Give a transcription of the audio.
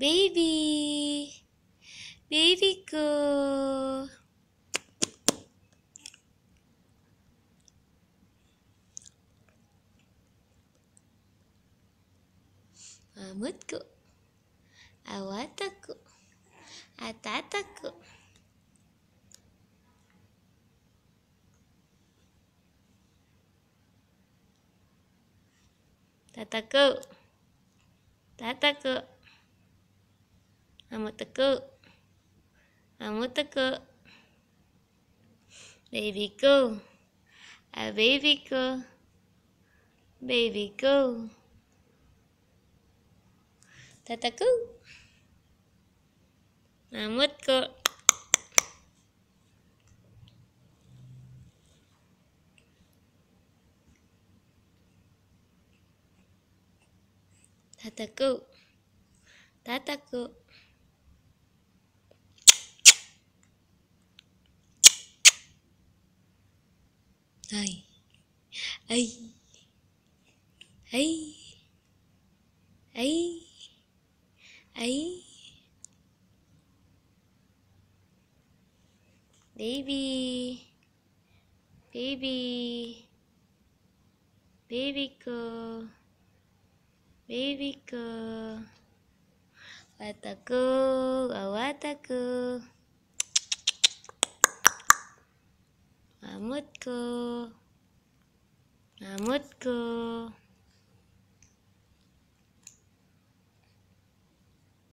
Baby. Babyku. Mamutku. Awataku. Atataku. Tataku. Tataku. I'm with the goat. I'm with the goat. Baby go. A baby go. Baby go. Tata go. I'm with goat. Tata go. Tata go. Hai. Hai. Hai. Hai. Hai. Baby. Baby. Babyku. Babyku. Wataku, awataku. Mamutku. Mamutku.